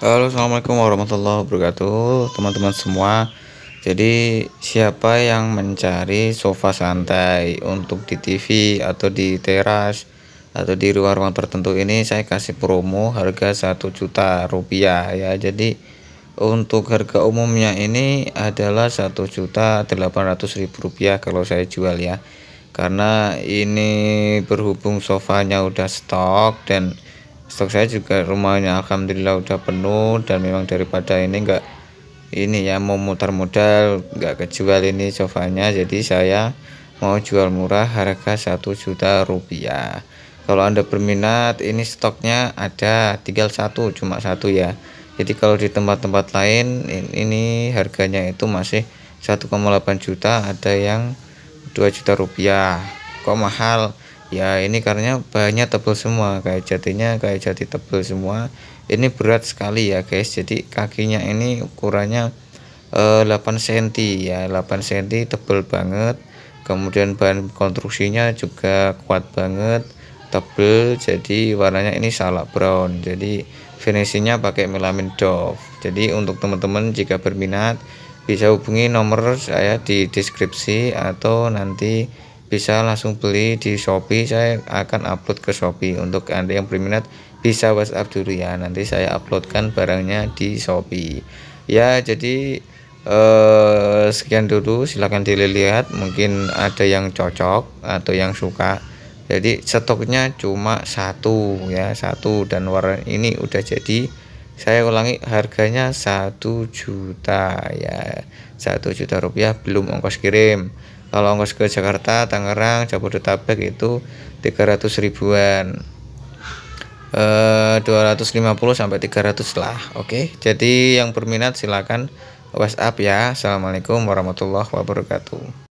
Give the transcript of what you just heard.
Halo assalamualaikum warahmatullahi wabarakatuh teman-teman semua. Jadi siapa yang mencari sofa santai untuk di TV atau di teras atau di ruang-ruang tertentu ini saya kasih promo harga satu juta rupiah ya. Jadi untuk harga umumnya ini adalah satu juta delapan ratus ribu rupiah kalau saya jual ya. Karena ini berhubung sofanya udah stok dan stok saya juga rumahnya alhamdulillah udah penuh. Dan memang daripada ini enggak ini ya mau mutar modal enggak kejual ini sofanya jadi saya mau jual murah harga satu juta rupiah. Kalau anda berminat ini stoknya ada tinggal satu cuma satu ya. Jadi kalau di tempat-tempat lain ini harganya itu masih 1,8 juta ada yang 2 juta rupiah. Kok mahal ya ini karena banyak tebal semua kayak jatinya kayak jati tebal semua. Ini berat sekali ya guys. Jadi kakinya ini ukurannya eh, 8 cm ya 8 cm tebal banget. Kemudian bahan konstruksinya juga kuat banget tebel. Jadi warnanya ini salak brown. Jadi finishingnya pakai melamin doff. Jadi untuk teman-teman jika berminat bisa hubungi nomor saya di deskripsi atau nanti bisa langsung beli di Shopee. Saya akan upload ke Shopee. Untuk anda yang berminat bisa WhatsApp dulu ya. Nanti saya uploadkan barangnya di Shopee. Ya jadi eh, sekian dulu. Silahkan dilihat. Mungkin ada yang cocok atau yang suka. Jadi stoknya cuma satu ya. Satu dan warna ini udah jadi saya ulangi harganya satu juta ya. Satu juta rupiah belum ongkos kirim. Kalau ongkos ke Jakarta Tangerang Jabodetabek itu 300 ribuan. Eh, 250 sampai 300 lah oke? Jadi yang berminat silakan WhatsApp ya. Assalamualaikum warahmatullahi wabarakatuh